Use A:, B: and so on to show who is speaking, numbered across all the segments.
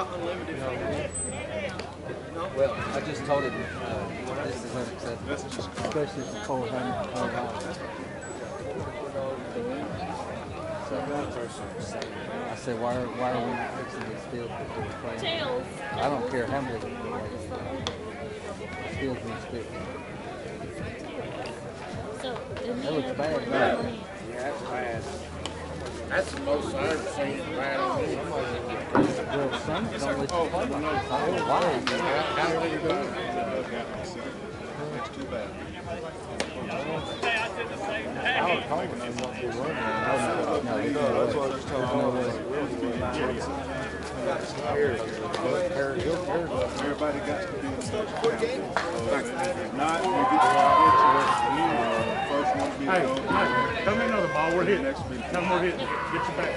A: What
B: about unlimited?
C: Well, I just told him uh, this is unacceptable.
D: That's just
C: Especially for cold hunting. cold hunting. So, I said, why are, why are we not fixing this field that we're playing?
E: tails.
C: I don't care how many we play. Field needs fixed.
E: So,
C: That looks bad,
E: we're
C: right?
E: gonna
F: That's bad. That's the most I've ever seen bad on
C: know why.
F: How do you do it?
D: That's too bad.
F: To.
C: No,
F: that's what I was telling.
D: Everybody got to be in If not, you get the First one be
G: Hey,
D: the
G: Mike, tell me another ball. We're hitting.
D: Next week.
G: Tell me we're hitting. Get your back.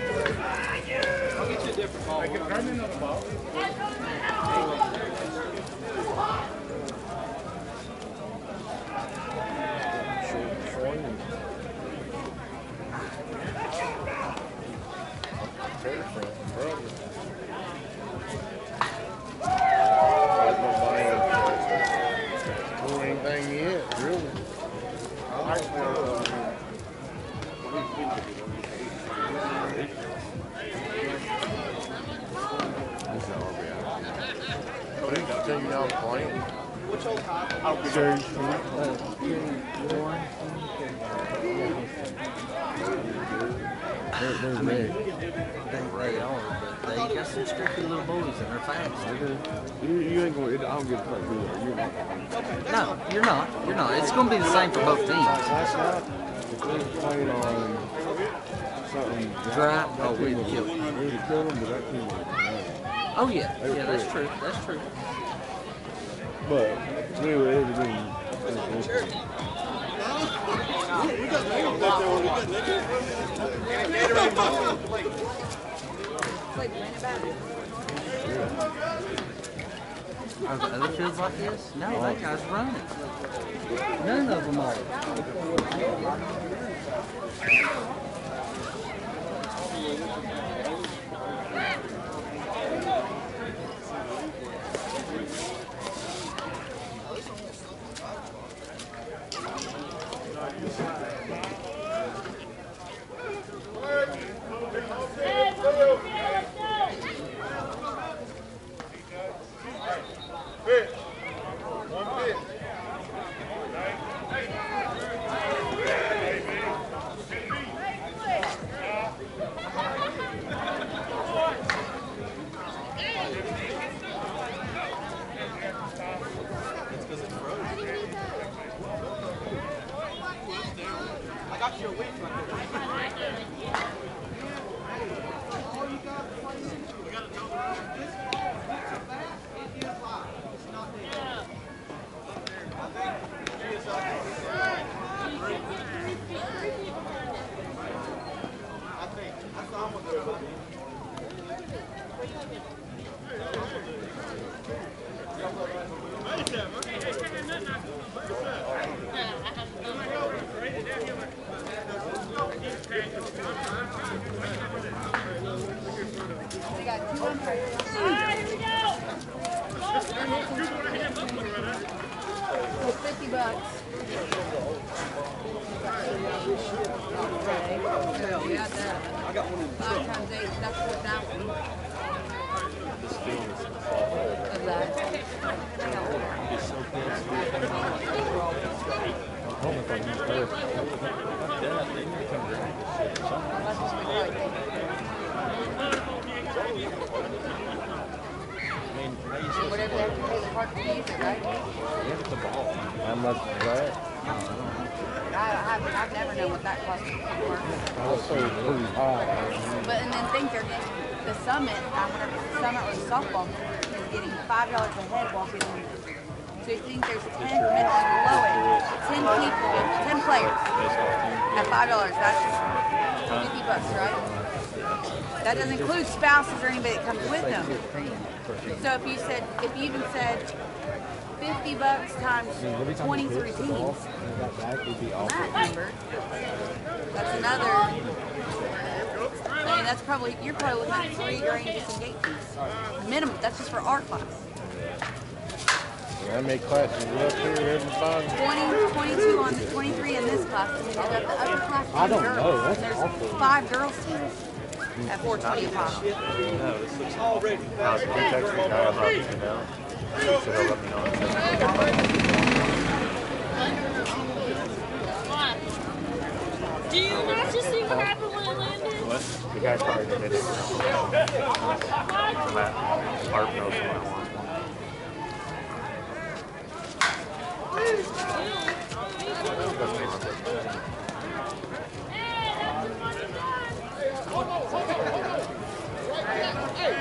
B: I'll get you a different ball.
G: Hey, get- grab me another ball.
C: They're, they're red. They, they are, but they got some streaky little boys and they're fast.
F: You, you ain't gonna, I don't get to play good. You're.
C: No, you're not. You're not. It's going to be the same for both teams.
F: Last night, on
C: oh, we'd them. Oh, yeah. Yeah, that's true. That's true.
F: But anyway, it
A: battle.
C: Are the other fields like this? No, that guy's running. None of them are.
E: Hey,
A: fees, minimum. Just for our class.
H: How many classes up here, everybody?
A: 20, 22 on the 23 in this class. And then you got the upper class.
H: I don't
A: girls.
H: know. That's
A: And there's
H: awful.
A: five girls teams at 420 a pop.
I: How's the text me guy about you know? So they'll let me know. in a second.
E: What? Do you not just see what happened when it landed?
I: What? The guy probably did it. Matt Harp knows what I want.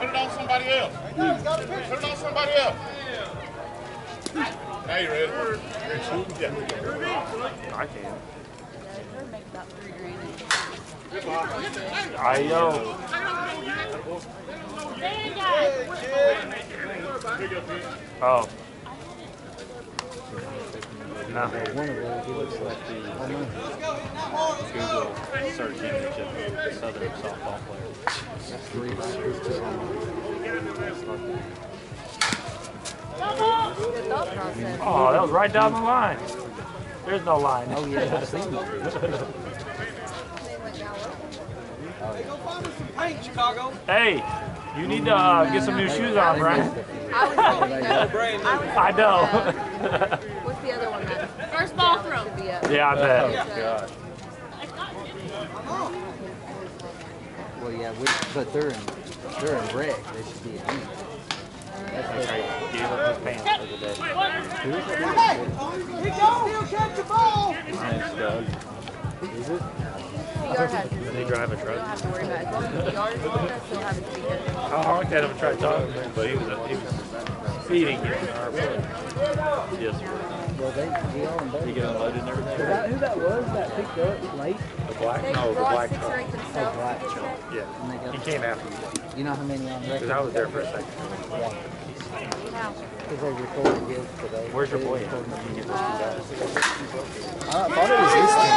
J: Put it on somebody else. Put it on somebody else. Now you ready? Yeah.
I: I can.
A: They're about three grand.
I: I know.
E: Stand guys.
I: Oh. No.
H: one of those. He looks like
I: the Google search image of the Southern softball player.
H: that's three backers.
A: The thought process.
I: Oh, that was right down the line. There's no line.
C: Oh yeah, I've seen it.
F: Go find us some paint, Chicago.
I: Hey, you need to uh, get some new shoes on, Brian.
A: I was thinking of,
F: Brand
A: I was
I: I know.
A: what's the other one that
E: First ball throw.
A: should be up?
I: yeah, I bet.
A: God.
C: Well, yeah, we, but they're in they're in rec. They should be at east.
I: He gave up his pants for the day.
F: He can still catch the ball.
I: His name's Doug.
A: The yard has it.
I: Does he drive a
A: You don't
I: truck?
A: have to worry about it. As long as the yard is locked, I still have it speaker.
I: I honked at him and tried talking to him, but he was, he was feeding it. Yes, sir.
H: Well, they, he owned
I: get unloaded and everything?
H: Is that who that was that picked up late?
I: The black?
A: They
I: No, the black
A: six or
I: truck.
A: eight themselves.
H: black
A: to get
H: truck.
I: Yeah. He came after me.
C: You know how many on
I: Because? I was there for a second.
A: Now,
H: Because they recorded his today.
I: Where's your boy?
H: recorded
I: Can you get those two guys?
K: I thought it was this team.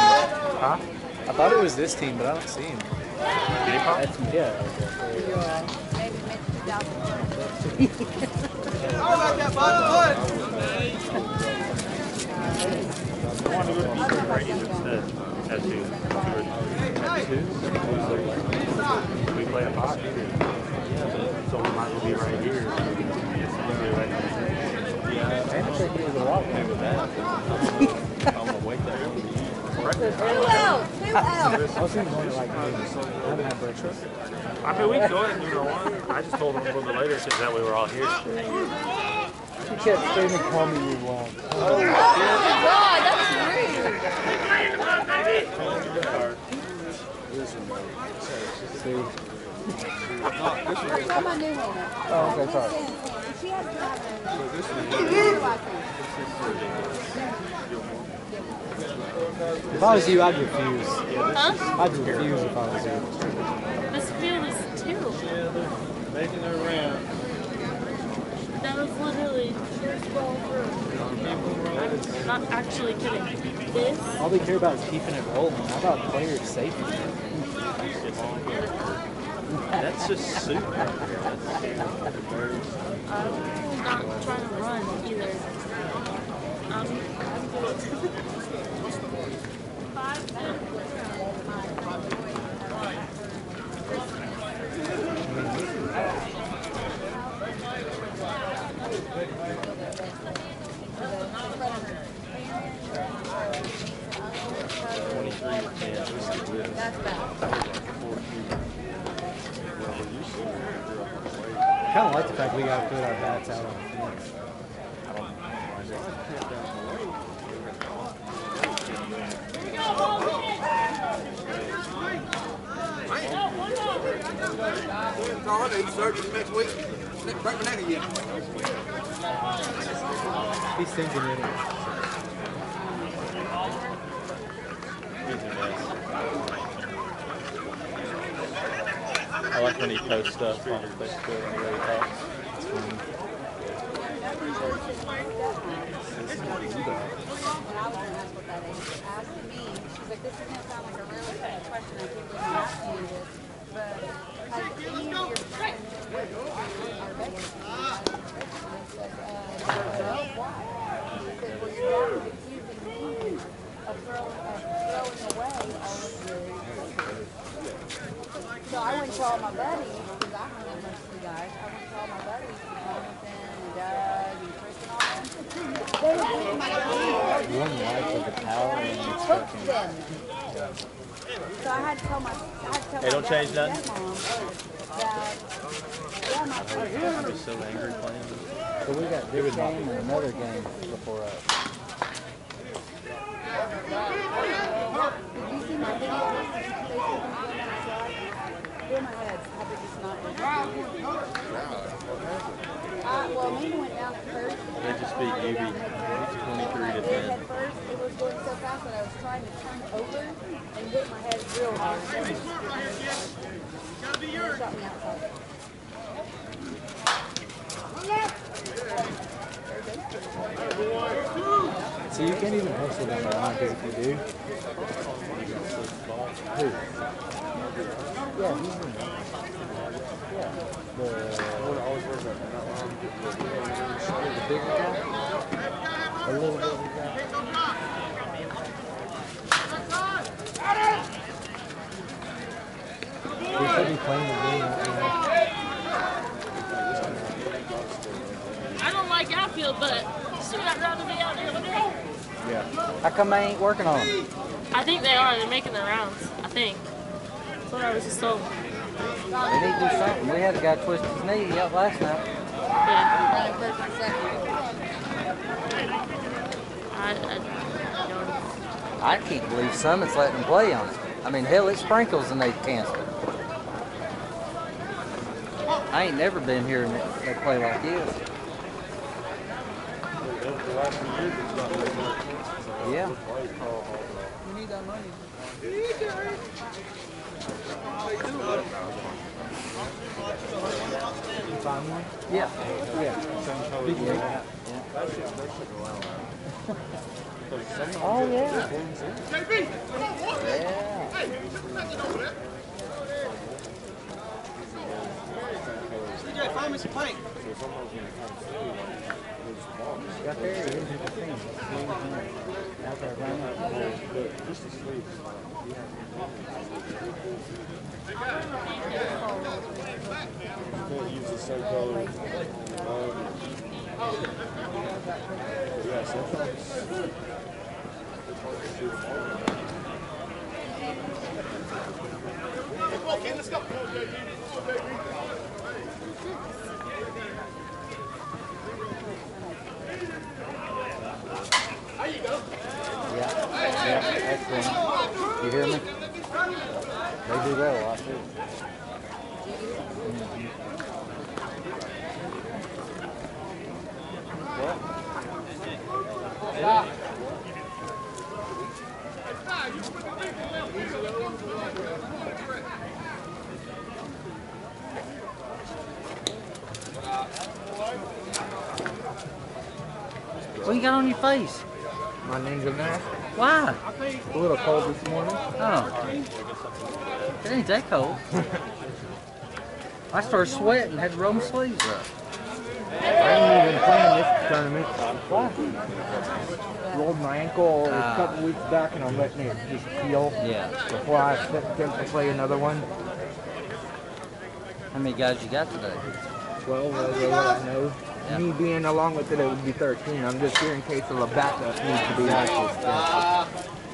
I: Huh?
K: I thought it was this team, but I don't see him.
I: Did he?
H: That's, yeah.
A: maybe mid 2000.
F: How about that, bud? Bud.
I: I wanted to go to Beach Brady instead. At two. At two?
K: play a box here. So we might as well be right here. We'll be right here.
F: And I think he was a lot
K: Okay with that. I'm gonna wait that one.
A: Two out, two out.
F: I was thinking more like I haven't had breakfast.
K: I mean, we can go ahead and do number. I just told him a little bit later since that we were all here.
F: He kept screaming, call me you long.
A: Oh my God, that's rude.
F: See?
A: Tell my new one.
F: Oh, okay, sorry.
A: She has to have
F: If I was you, I'd refuse.
E: Huh?
F: I'd refuse if I was you.
E: This field is terrible.
L: Yeah, they're Making their round.
E: That was literally first ball through. I'm not actually kidding. This,
F: All they care about is keeping it rolling. How about player safety?
K: That's just soup.
E: I'm not trying to run either. Um, I'm good.
A: That's bad.
F: I kind of like the fact we got to put our bats out on the field.
M: It's all right, you start next week. Break my neck again.
F: He's thinking it.
K: I like when he posts stuff on Facebook and the way he talks. It's funny.
A: When I was gonna ask what that is, she asked me, she's like, this is gonna sound like a really funny question, I can't believe I'm asking you this, but has any of your friends with our babies? I said, no, why? She said, well, your dad was accusing me of throwing, of throwing away all of your So I went to all my buddies, because I hung out most of the guys, I went to all my buddies, Jonathan and Doug and Chris and all them. They were beating my dad.
F: One life with a towel and it's fucking.
A: Them. So I had to tell my, I had to tell
K: Hey,
A: my
K: don't change nothing.
A: that, yeah,
K: I'm just so angry playing.
F: So we got this game and another game before us.
A: Did you see my video? Feel my head. How big it's not. Uh, well, Nina went down at first.
K: They just beat UV 23 to 10.
A: At first, it was going so fast that I was trying to turn over and hit my head real hard. And it shot me outside.
F: So you can't even hustle down the line because if you do, who? Yeah, he's in there. Yeah, the the bigger guy, a little guy. We should be playing the game out there.
E: I don't like outfield, but shoot, I'd rather be out there with it.
F: How come they ain't working on them?
E: I think they are. They're making their rounds. I think. That's what I was just told.
C: They need to do something. We had a guy twist his knee out last night.
E: Yeah.
A: Running first and second.
E: I, I.
C: I can't believe Summit's letting them play on it. I mean, hell, it sprinkles and they cancel it. I ain't never been here and they they play like this. Yeah.
A: You need that money.
F: You find one?
C: Yeah.
F: Yeah. Big league. Oh yeah.
C: Yeah.
N: CJ, find me some paint.
F: Got there, is the thing. Out there running. so cold. Um, yeah, sometimes.
A: Yeah, yeah, excellent. You hear me? They do that a lot too. Mhm. What?
C: What you got on your face?
A: My ninja mask.
C: Why?
A: A little cold this morning.
C: Oh. It ain't that cold. I started sweating, had to roll my sleeves up.
A: I ain't even playing this tournament. Why? Rolled my ankle a
C: Ah.
A: couple weeks back and I'm letting it just heal
C: Yeah.
A: before I attempt to play another one.
C: How many guys you got today?
A: 12 as I know.
C: Yeah.
A: Me being along with it, it would be 13. I'm just here in case of a backup needs to be active.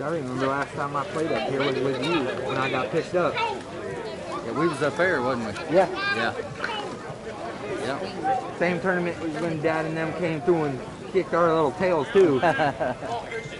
A: I remember the last time I played up here was with you when I got picked up.
C: Yeah, we was up there, wasn't we?
A: Yeah,
C: Yeah. Yeah.
A: same tournament was when Dad and them came through and kicked our little tails too.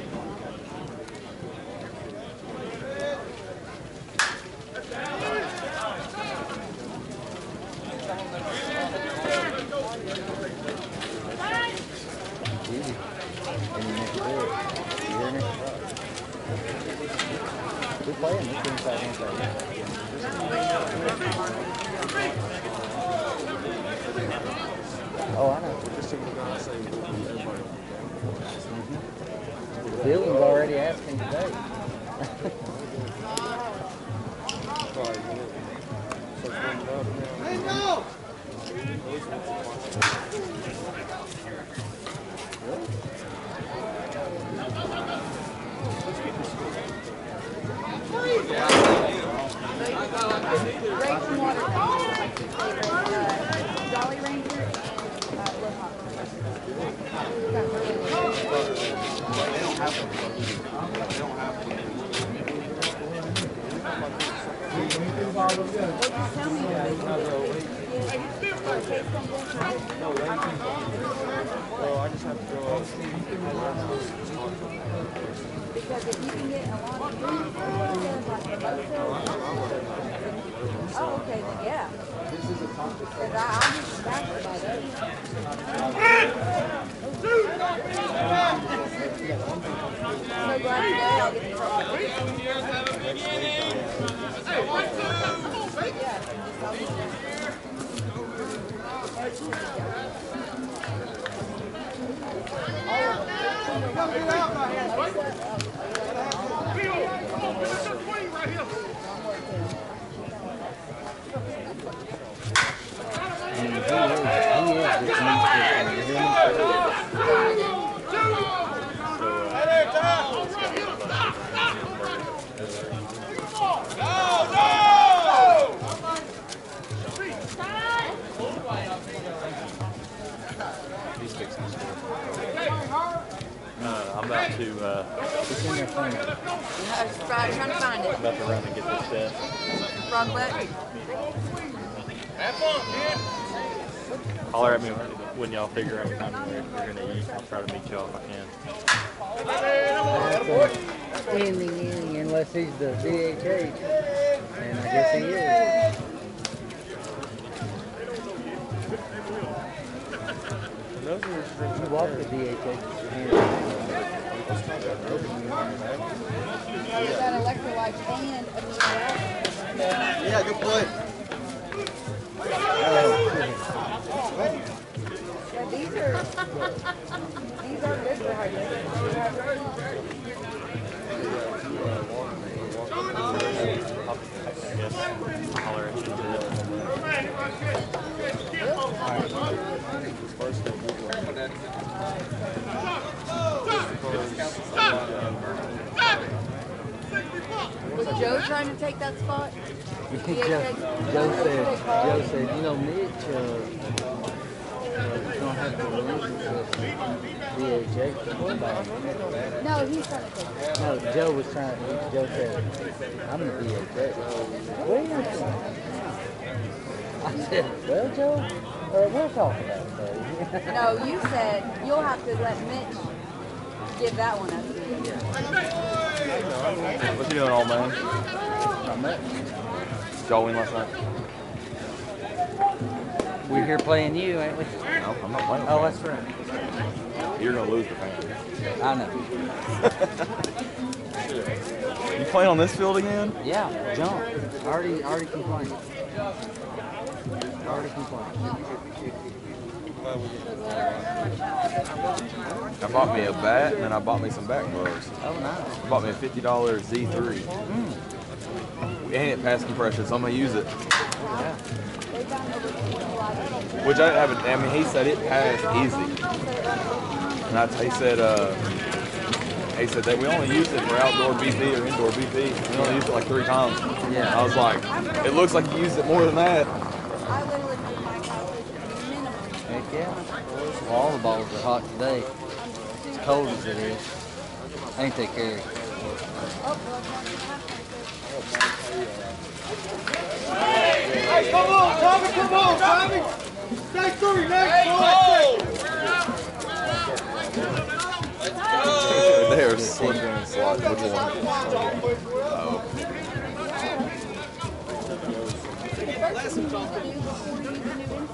O: I
P: was trying, trying to find it.
K: about to run and get this stuff.
P: Frog butt.
K: Holler at me when y'all figure out what time you're, you're gonna eat. I'll try to meet y'all if I can.
A: Ending inning unless he's the DHH. And I guess he is.
C: walk the DHA.
A: You got the and amino
H: Yeah, good play.
A: Yeah, these are these are good for hydration. Was Joe trying to take that spot?
C: Joe, Joe said, Joe said, you know, Mitch, uh, uh, don't have the relationship with DHA football.
A: No, he's trying to take it.
C: No, Joe was trying, Joe said, I'm the DHA. Where you from? I said, well, Joe, uh, we'll talk about it, buddy.
A: No, you said you'll have to let Mitch give that one up to you.
Q: What's he doing, old man? Y'all win last night?
C: We're here playing you, ain't we?
Q: No, I'm not playing.
C: Oh, that's right.
Q: You're gonna lose the fan.
C: I know.
Q: You playing on this field again?
C: Yeah, jump. Already, already complained. Already complained.
Q: I bought me a bat and then I bought me some back gloves.
C: Oh, nice.
Q: I bought me a fifty dollar Z3. And it passed compression, so I'm gonna use it.
C: Yeah.
Q: Which I haven't. I mean, he said it passed easy. And I, he said, uh, he said that we only use it for outdoor BP or indoor BP. We only used it like three times.
C: Yeah.
Q: I was like, it looks like you used it more than that.
A: I literally made my calculation minimum.
C: Heck yeah. Well, all the balls are hot today. As cold as it is. Ain't they, Carrie?
A: Oh, well, it's not even half my
R: Hey, come on, Tommy, come on, Tommy. Next three, next three.
Q: they are slipping and sliding. Which one?
A: First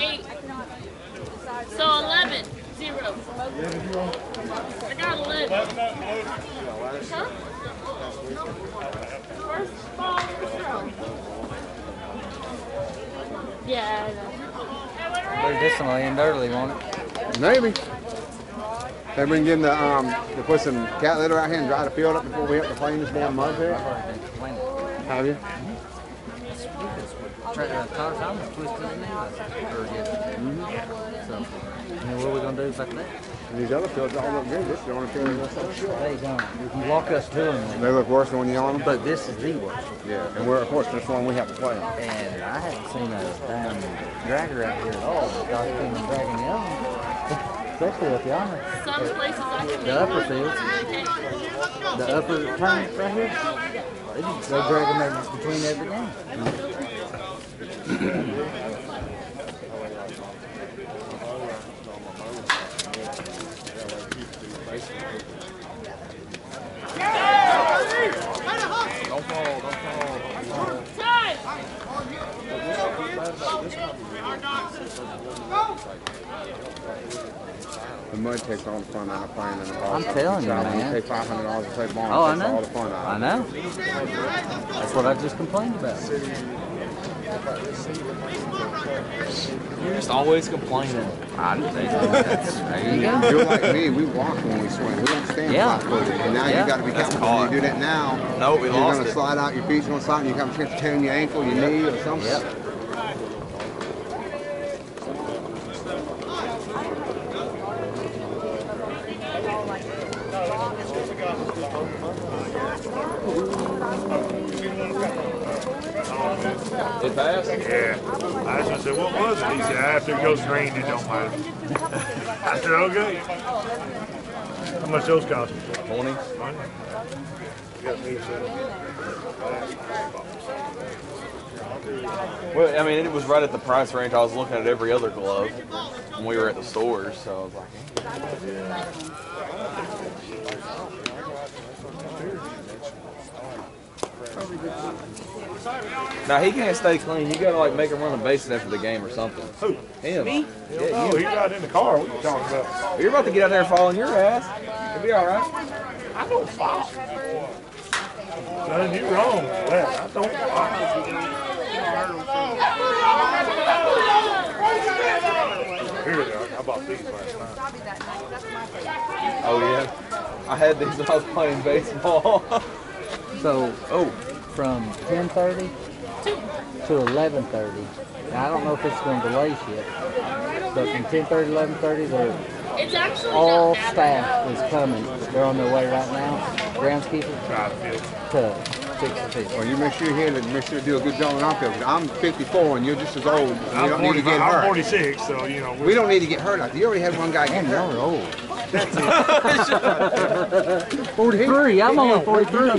E: Eight. So 11. Zero. I got 11. Huh? First ball first. Yeah, I know.
C: Better this one will end early, won't it?
F: Maybe. They bring in the um, they put some cat litter out here and dry the field up before we hit the plane this morning. Mud there. Have you?
C: Tra- uh, Tyler Thomas twisted his knee last or yesterday. So, I mean, what are we gonna do about that?
F: And these other fields all look good. This is the only field that's so short.
C: They don't. If you walk us to them,
F: They look worse than when you on them.
C: but this is the worst.
F: Yeah, and we're of course this one we have to play on.
C: And I haven't seen a damn dragger out here at all. But I've seen them dragging the other one. Especially up yonder.
E: Some places I can
C: The upper fields. The upper turns right here. They just go drag them between every game.
Q: Don't fall, don't fall.
E: Time!
F: The mud takes all the fun out of playing in the ball.
C: I'm telling you, man.
F: You pay five hundred dollars to play ball.
C: Oh, I know.
F: all the fun out.
C: I know. That's what I just complained about.
Q: You're just always complaining.
C: I didn't think There you go.
F: You're like me. We walk when we swing. We don't stand
C: Yeah.
F: flat-footed. And now
C: Yeah.
F: you got to be
Q: That's
F: careful. When
Q: caught.
F: you do that now,
Q: No, we
F: you're
Q: lost
F: gonna slide out. Your feet's gonna slide. and You come to tearing your ankle, your knee, or something.
C: Yep.
Q: It passed?
G: Yeah. I just said, what was it? He said, after it goes green, it don't matter. I said, okay. How much those cost?
Q: 20.
G: Money? Got me set.
Q: Well, I mean, it was right at the price range. I was looking at every other glove when we were at the stores, so I was like, now he can't stay clean. You gotta like make him run the bases after the game or something.
G: Who?
Q: Him.
A: Me?
Q: Yeah,
G: Oh,
Q: you.
G: he got in the car. What you talking about?
Q: You're about to get out there and fall on your ass. It'll be all right.
G: I don't fall. Son, you wrong. I don't fall. Here they are. I bought these last night.
A: Bobby that night. That's my favorite.
Q: Oh yeah. I had these when I was playing baseball.
C: So
Q: oh,
C: from 10:30 to 11:30. Now I don't know if it's going to delay shit, but from 10:30 to 11:30, they're
E: It's actually
C: all staff is coming. They're on their way right now. Groundskeeper
G: to fit.
C: to fix the field.
S: Well, you make sure you hit it, make sure you do a good job on outfield. 'cause I'm 54 and you're just as old.
G: I'm,
S: don't need to get
G: I'm
S: hurt.
G: 46, so, you know.
S: We don't need to get hurt. out there. You already had one guy get
C: Damn,
S: hurt.
C: y'all are old. 43. I'm only 43.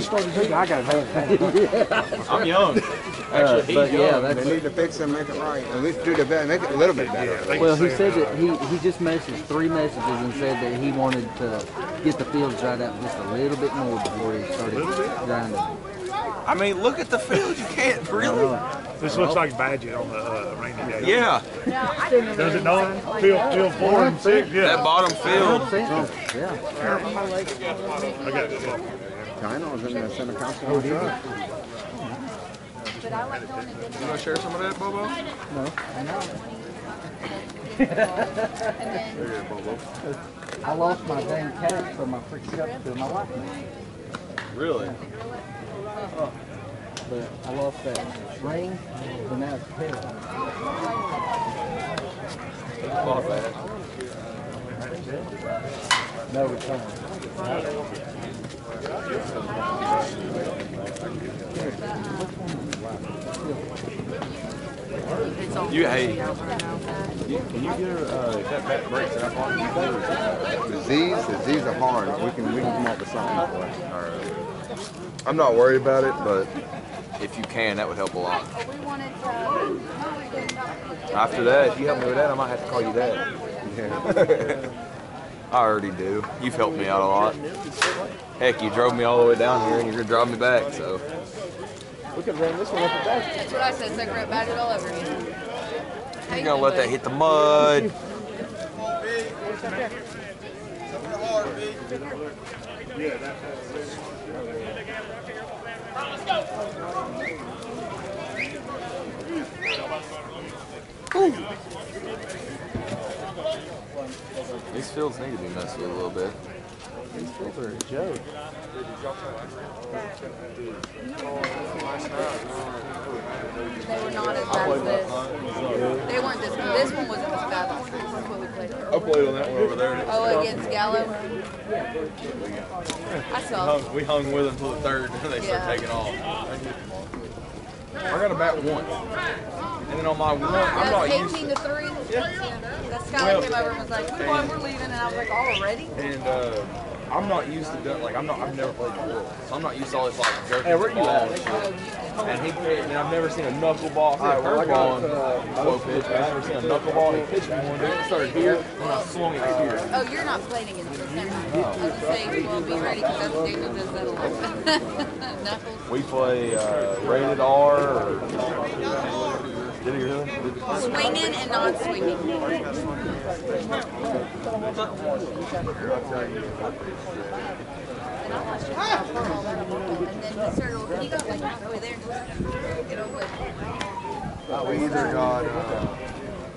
C: I got a
Q: I'm young. Uh, Actually, he's
C: but yeah,
Q: young.
C: that's
S: They need to fix it, make it right. At least do the best, make it a little bit better.
G: Yeah,
C: Well, he said
G: that.
C: that he, he just messaged three messages and said that he wanted to get the fields dried out just a little bit more before he started grinding.
Q: I mean, look at the field. You can't really.
G: This looks like Badger on the uh, rainy day.
Q: Yeah,
G: Does it not? Field, field four and six?
Q: that
G: Yeah.
Q: bottom field.
C: Yeah.
G: I got it.
S: China was in the center console. truck.
A: But I like going.
Q: You want to share some of that, Bobo?
C: No, I'm not. I lost my dang cat from my freaking cup to my wife made.
Q: Really?
C: But I lost that ring, but now it's tail.
Q: Not bad.
C: No return.
Q: You hey, you, can you get her uh, if that back breaks up on you?
S: The Z's, the are hard. We can, we can come up with something for it.
Q: All right. I'm not worried about it, but if you can, that would help a lot.
A: We wanted to.
Q: After that, if you help me with that, I might have to call you dad.
S: Yeah.
Q: I already do. You've helped me out a lot. Heck, you drove me all the way down here, and you're gonna drive me back. So we could run this one up and back.
A: That's what I said. Cigarette badger all over again.
Q: You're gonna let that hit the mud. These fields need to be messed with a little bit. These fields are a joke.
A: They were not as bad as this. They weren't this. This one wasn't as bad last night. That's what we played.
Q: I played on that one over there.
A: Oh, against Gallo. I saw.
Q: Hung, we hung with them until the third, and they
A: Yeah.
Q: started taking off. I got a bat once, and then on my one, I'm not
A: was
Q: used
A: 18
Q: to.
A: to three. That Skylar
Q: Well-
A: came over and was like, "Come on, we're leaving," and I was like, "Already?"
Q: And uh, I'm not used to doing like I'm not. I've never played before, so I'm not used to all this like jerking hey, where the ball and shit. And he and I've never seen a knuckleball. I see a curveball and slow pitch, but I've never seen a knuckleball. And he pitched me one day. It started here, and I swung it here.
A: Oh, you're not playing against this. Never. I was saying, well, be ready because that's Daniel does that a lot. Knuckles.
Q: We play uh, rated R. Or, did he really?
A: Swinging and not swinging. And I watched him play that and then he started, he got like halfway there and just over.
S: We either got, uh,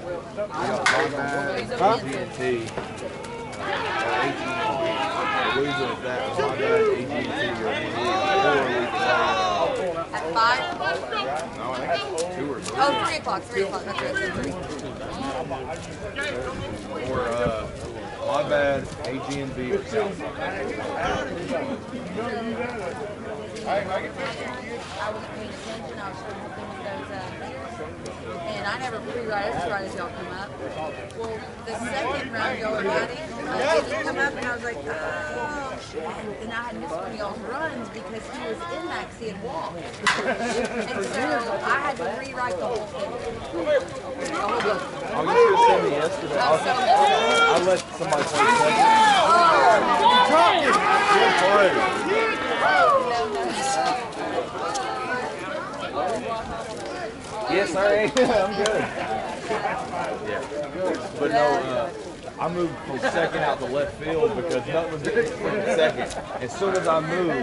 S: we got my bad,
A: He's over the
Q: AT&T. Or AT&T. We're losing at that. My bad, AT&T. Or
A: At five?
Q: no, I think it's two or three.
A: Oh, three o'clock, three o'clock, that's right. three.
Q: Or uh, my bad, AT&T or South.
A: I wasn't paying attention, I was trying to think of those, uh, and I never pre-ride it right as y'all come up. Well, the second round y'all were riding, I didn't come up, and I was like, oh shit. And I had missed one of y'all's runs because he was in that 'cause he had walked. and so I had to rewrite the whole thing. The whole book.
Q: Oh, you should have seen me yesterday. I,
A: I was so mad.
Q: I let somebody play second.
I: Good play.
A: No, no,
Q: Yes, sir. I'm good. Yeah. But no, uh, I moved from second out to left field because nothing was freaking second. As soon as I moved,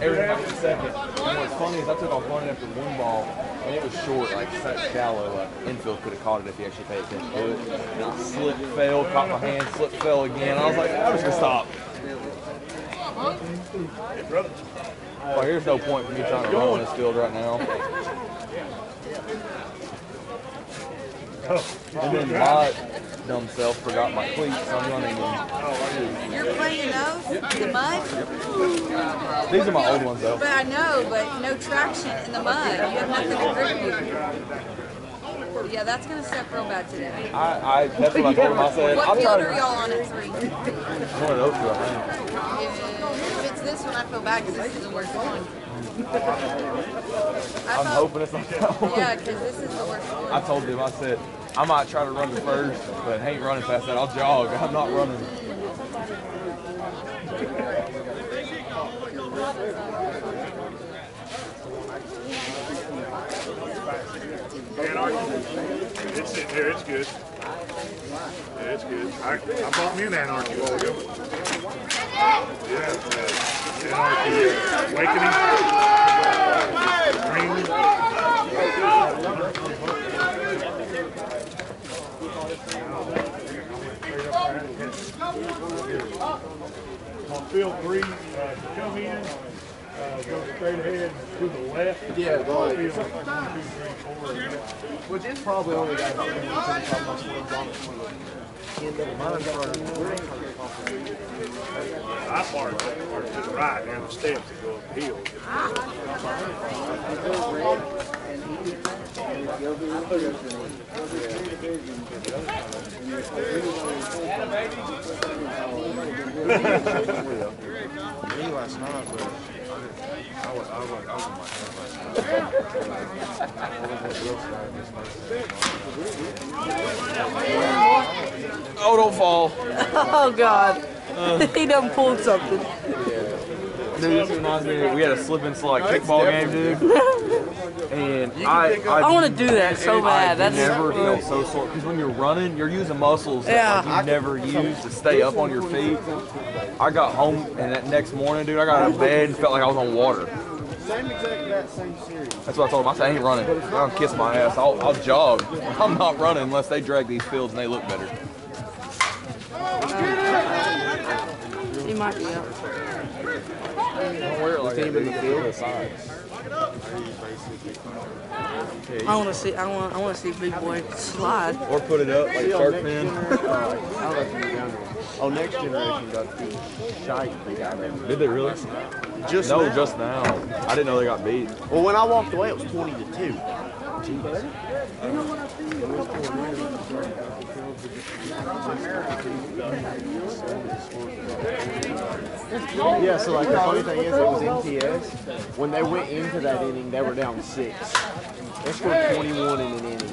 Q: everything to second. And what's funny is I took off running after one ball, and it was short, like such shallow. Like infield could have caught it if he actually paid attention to it. And I slipped, fell, caught my hand, slipped, fell again. I was like, I'm just gonna stop. Well, here's no point for me trying to run on this field right now. And then my dumb self forgot my cleats. so I'm running in.
A: You're playing those? The mud?
Q: These are my old ones though.
A: But I know, but no traction in the mud. You have nothing to grip you. Yeah, that's gonna step real bad today.
Q: I, I that's what I told him. I said,
A: What
Q: I'm
A: field
Q: trying
A: are
Q: to.
A: y'all on at three?
Q: One of those two, I think.
A: If it's this one, I feel bad because this is the worst one. I
Q: I'm
A: felt-
Q: hoping it's not that one.
A: Yeah, because this is the worst one.
Q: I told him, I said, I might try to run to first, but I ain't running past that. I'll jog. I'm not running.
I: Anarchy. It's sitting here. It's good. Yeah, it's good. I, I bought me an anarchy a while ago. Yeah. Uh. On field three, uh, come in, uh, go straight ahead to the left.
F: Yeah, go.
I: Field one, two, three, four.
F: Which is probably only got about 25 much more on it from the
I: I park, park to the right, down the steps that go up the hill.
F: Me last night, but
Q: Oh, don't fall.
T: Oh God. he done pulled something.
Q: Dude, this reminds me, we had a slip and slide kickball game, dude. And I, I,
T: I want to do that so bad.
Q: I
T: That's
Q: never felt so sore because when you're running, you're using muscles that
T: Yeah.
Q: like, you never use to stay up on your feet. I got home and that next morning, dude, I got out of bed and felt like I was on water.
F: Same exact that same series.
Q: That's what I told him. I said, I ain't running. I'm gonna kiss my ass. I'll, I'll jog. I'm not running unless they drag these fields and they look better.
T: he might be up.
Q: Don't wear it like
F: team in the field?
T: I want to see. I want. I want to see Big Boy slide.
Q: Or put it up like shark fin.
F: I don't know if you're down there. Oh, next generation got beat. Shite, they got them.
Q: Did they really?
F: Just
Q: No,
F: now.
Q: just now. I didn't know they got beat.
F: Well, when I walked away, it was 20 to 2. Yeah, so like the funny thing is, it was MTS. When they went into that inning, they were down six. They scored 21 in an inning.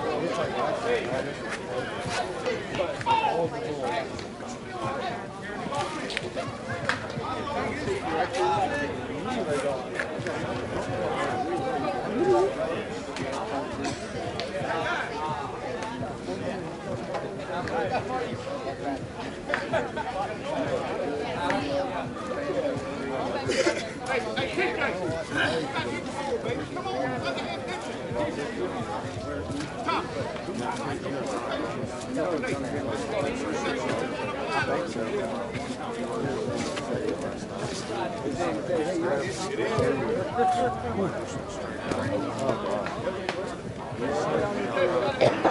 C: Hey, hey, hey.
F: Right I'm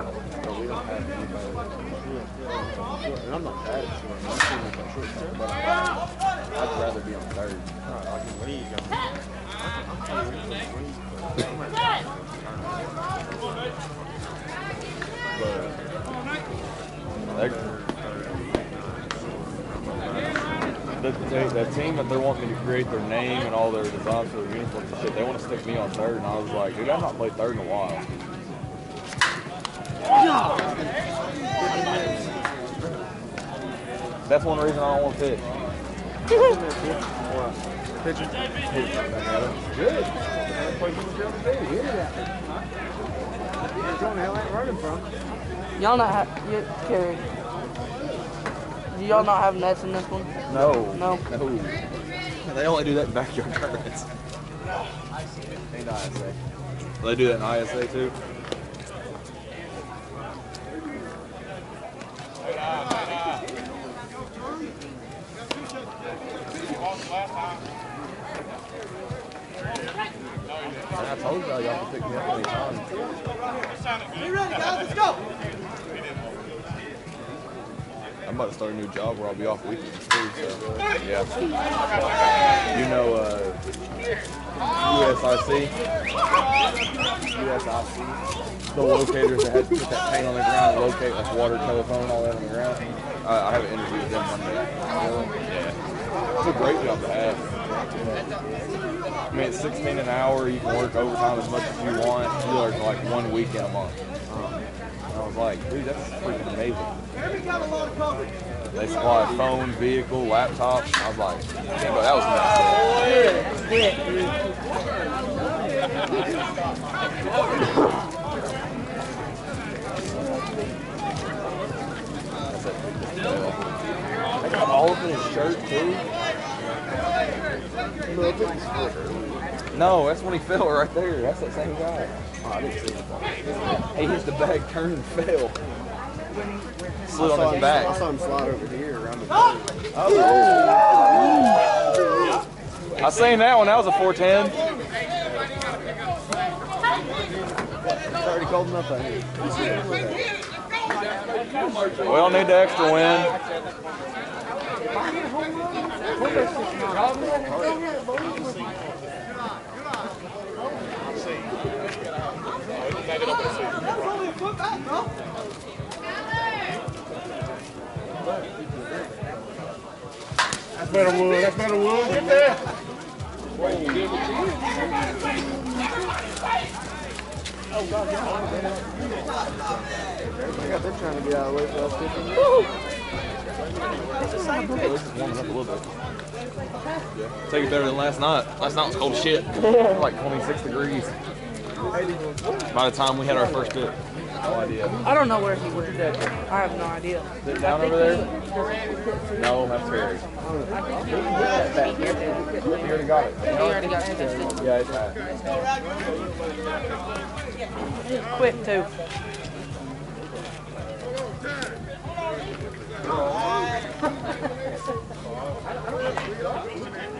R: But we don't have anybody. And I'm not bad at short. I'm shooting a short term, but I'd rather be on third. I can lead. I'm,
Q: The, the, the team that they're wanting me to create their name and all their designs for their uniforms and shit, they want to stick me on third, and I was like, dude, I've not played third in a while. That's one reason I don't want to pitch.
R: pitching.
Q: Good.
R: Tony, hell ain't running from.
T: Y'all not have, you, Carrie. Do y'all not have nets in this one?
Q: No.
T: No.
Q: No. They only do that in backyard tournaments.
R: Ain't ISA.
Q: They do that in ISA too. I told y'all y'all can pick me up anytime.
F: Be ready, guys. Let's go.
Q: I'm about to start a new job where I'll be off weekends too. So yeah. You know uh, USIC. USIC. The locators that had to put that paint on the ground locate like water, telephone, all that on the ground. I, I have an interview with them Monday. Yeah. It's a great job to have. I mean, it's 16 an hour. You can work overtime as much as you want. You work like one weekend a month. And I was like, dude, that's freaking amazing. They supply phone, vehicle, laptop. I was like, that was nice. I got all of his shirt too. No, that's when he fell right there. That's that same guy. Oh. He hit the bag, turned and fell. Slid on his
R: I saw him slide over here around the third.
Q: I seen that one. That was a 410.
R: It's already cold enough out here.
Q: We don't need the extra win.
F: That's
G: better wood. That's better wood. Get there.
R: I got them trying to get out of the way for us fishing.
Q: This is warming up a little bit. Take it better than last night. Last night was cold as shit. like 26 degrees. By the time we had our first bit. No idea.
T: I don't know where he went. I have no idea.
Q: Is it down over there? No, that's Harry. already got it.
T: You already got it.
Q: Yeah, it's high.
T: Quick too.
R: We put A-bomb on the roster and we'll be playing C-ball.
H: Hey, I got two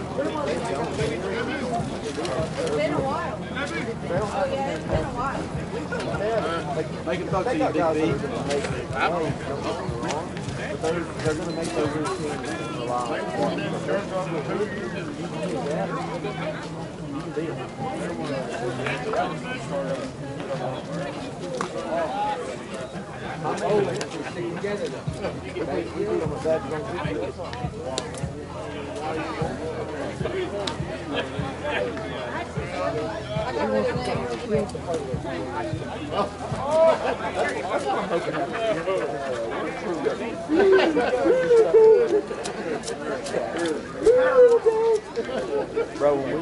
A: It's been a while. Yeah, it's been a while.
R: Make it talk to you, Big B. But they're, they're gonna make those routines a lot.
Q: Bro, when we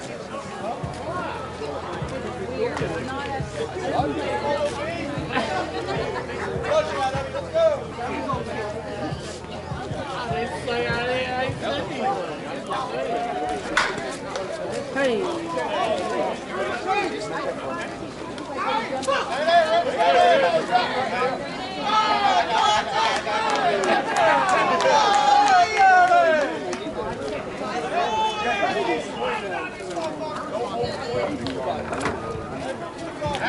B: Let's go.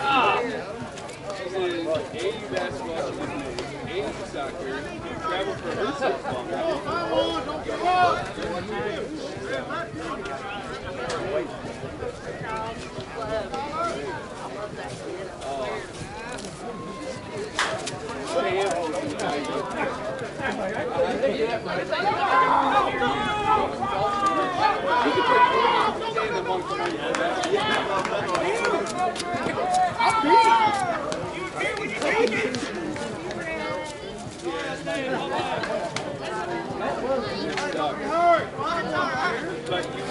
B: Ah. I think you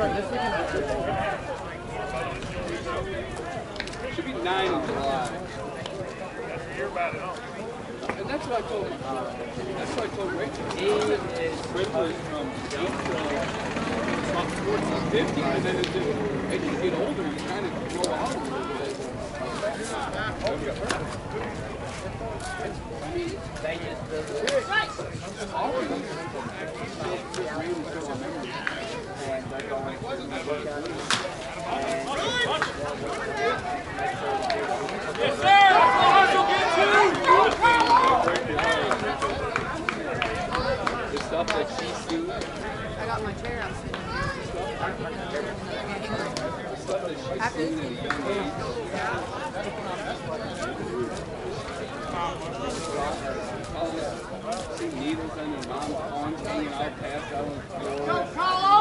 C: yeah.
B: Should be nine in July. And that's what I told that's what I told Rachel. Rachel is from eight to about 14, 15, and then as, you- you get older, you kind of grow out a little bit. The stuff that she's doing,
A: I got my chair. I'm sitting
B: the stuff that she's
A: this
B: at a young age. See needles on their mom's arms hanging out past out on the floor.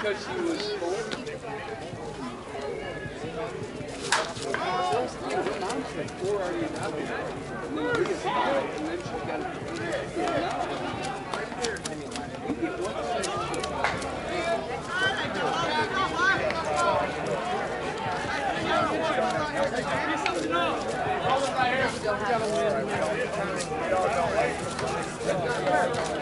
A: Because
B: she was four already adopted. And then we get five, and then she's got Seems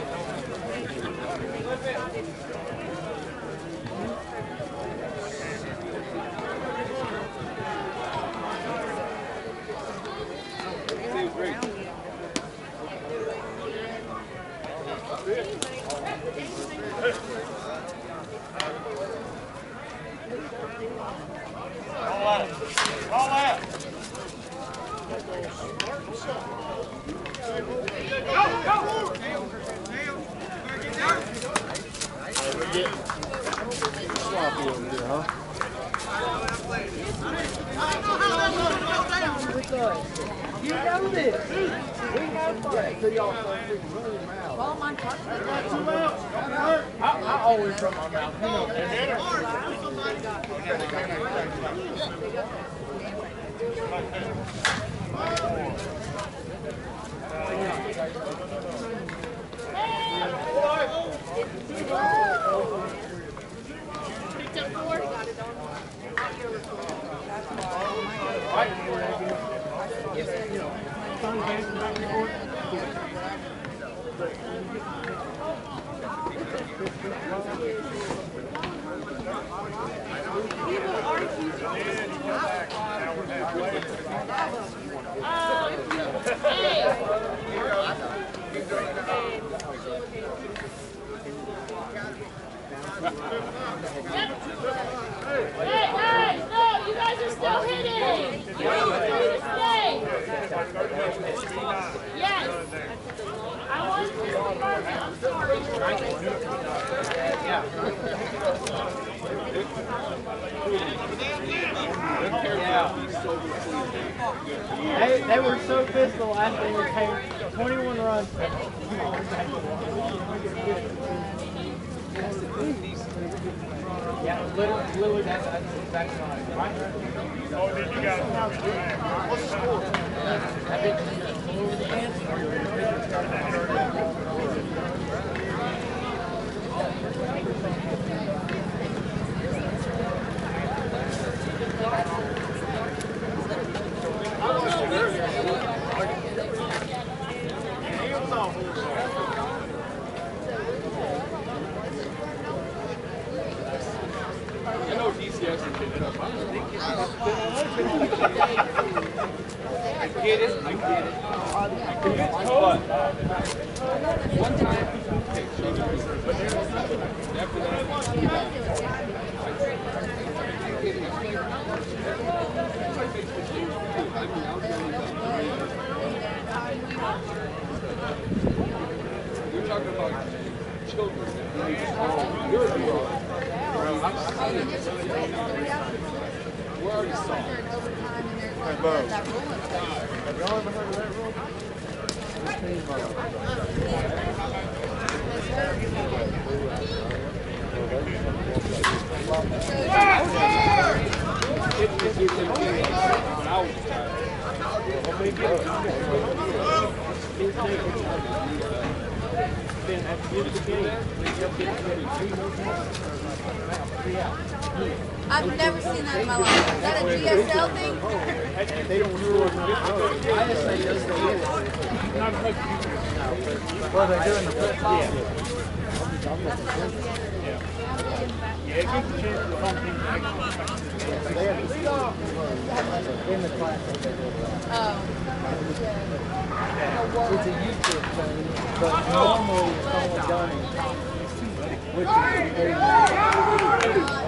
C: Know this. We your mouth.
A: Well, my car's
C: I, I always run my mouth. You know that.
E: Hey. Hey, no, you guys are still hitting. You, you, you, you, Sorry.
C: They, they were so pissed the last we came, 21 runs. Yeah, literally, literally that's, that's exactly right.
I: Oh, then you got What's the score?
B: I know DCS is getting it up. I don't think it's I get it. I get it. But one time, okay, but after that, You're talking about children. You're a it. We're already saw
F: Bo. Have y'all ever heard of that rule?
C: But normally it's only done in conference, which is very No, we're not, but it's a of it. They're supposed to, uh, they're doing an And We've seen it, it's not just rag, but we've seen it. It's gonna quit
A: What just happened?
C: come back.
F: Bossy. Heard that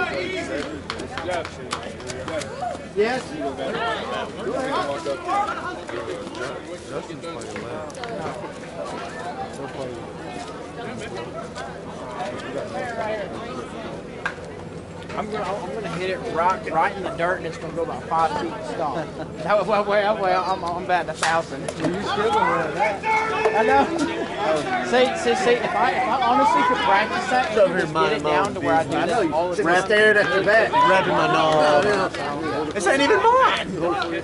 F: was sitting inside my bed. This.
C: Yes?
F: Playing.
U: I'm gonna, I'm gonna hit it right, right in the dirt, and it's gonna go about five feet and stop. That well, well, well I'm, I'm batting a thousand.
C: You still gonna run that?
U: I know. See, see, see. If I, if I honestly could practice that,
F: Over
U: and
F: here
U: just get it down to where I do
F: business.
U: this all the
F: Right there at your bat, grabbing my knob. This ain't even mine.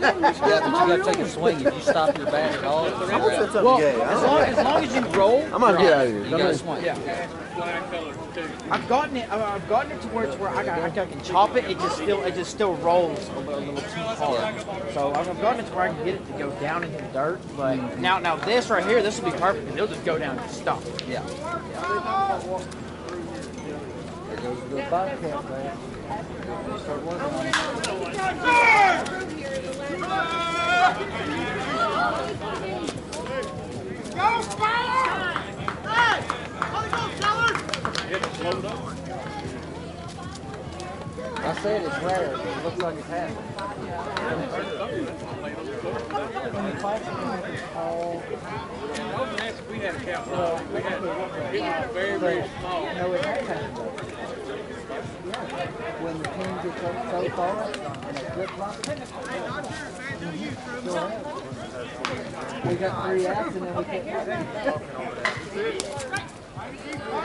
H: Yeah, but you gotta take a swing. If you stop your bat at all,
F: I'm gonna set something
U: Well, as long, as long as you roll,
F: I'm gonna get out of here.
H: you gotta swing.
U: yeah.
B: Flag colors too.
U: I've gotten it. I've I've gotten it to where it's where I, got, I can chop it. It just still, it just still rolls a little, a little too hard. So I've I've gotten it to where I can get it to go down into the dirt. But now, now this right here, this will be perfect because it'll just go down and stop.
H: Yeah.
C: There goes the Bobcat, man. Start working on it. I said it's rare, but it looks like it's happening.
B: Nets, we had a count. We had, very, very small.
C: no, it has happened. When the team gets up so far and they flip flop. Go ahead. We got three outs and then we get.
B: I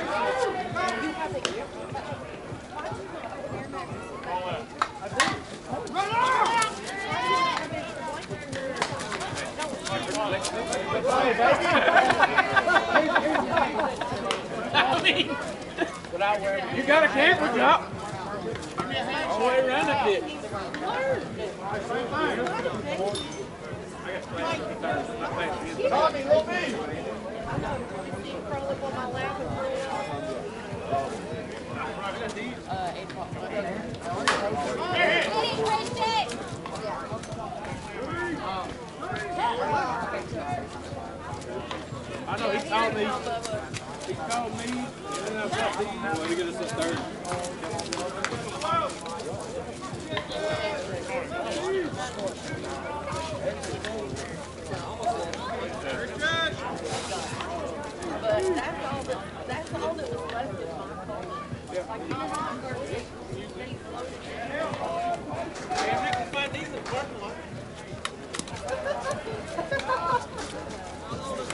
B: mean, without wearing
U: a camper, Jock.
B: All the way around that bitch.
C: Tommy, me.
B: I know he called me
A: that's all that, that's all that was left of my Like, you know how Garcia, he floated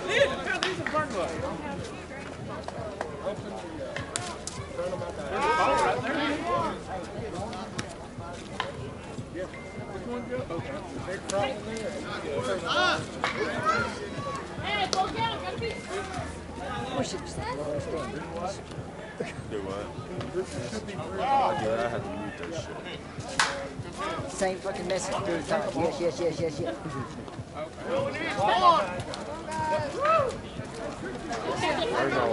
V: Hey, go down, gotta be.
H: Wish it was that low standard.
F: Do what? Oh, yeah, I had to mute that shit.
H: Same fucking message through the time. Yes, yes, yes, yes, yes.
F: Come I know,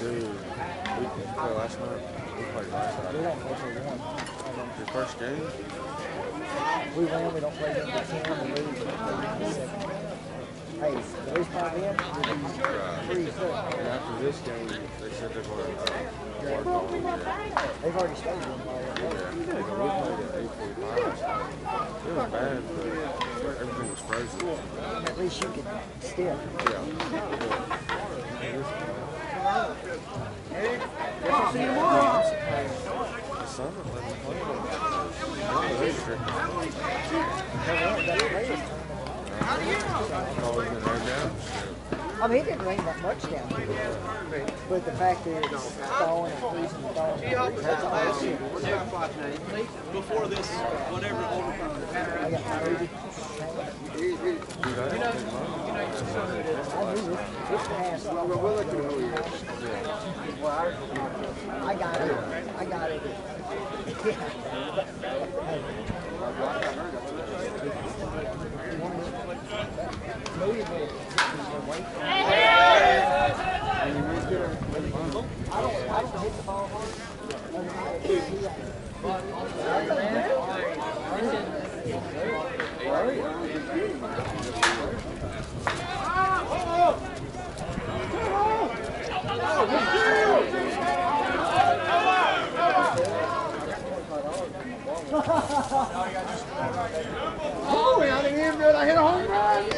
F: dude, we played last night. We played last night. Your first game?
H: We win, we don't play them ten, we lose, we play them till seven. Hey, the least part of them, we lose three foot.
F: And after this game, they said they're going to uh, on it.
H: They've already started them by
F: Yeah, we played at 8:45. It was bad, but everything was frozen.
H: At least you can still.
F: The sun let them play. Not very strict. Always been there down.
H: I mean, it didn't rain that much down here. But the fact that it's thawing and freezing and thawing, that's all.
B: Before this, whatever overtime.
H: I got my baby.
F: Dude, I didn't think mine.
H: I knew it. It's past. Well, we'll let you know I got it. I got it. I don't, hit the ball hard.
C: Oh, didn't even know I hit a home run.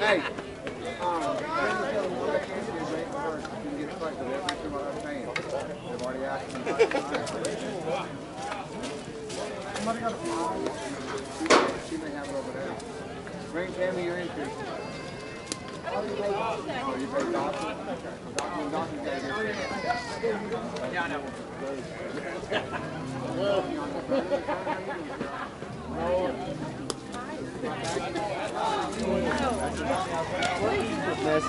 S: Hey, um. Somebody got a? She may have it over there. Bring Tammy your entry. Oh, you paid Dawson? Dawson, Dawson got it. Yeah, I know. Good,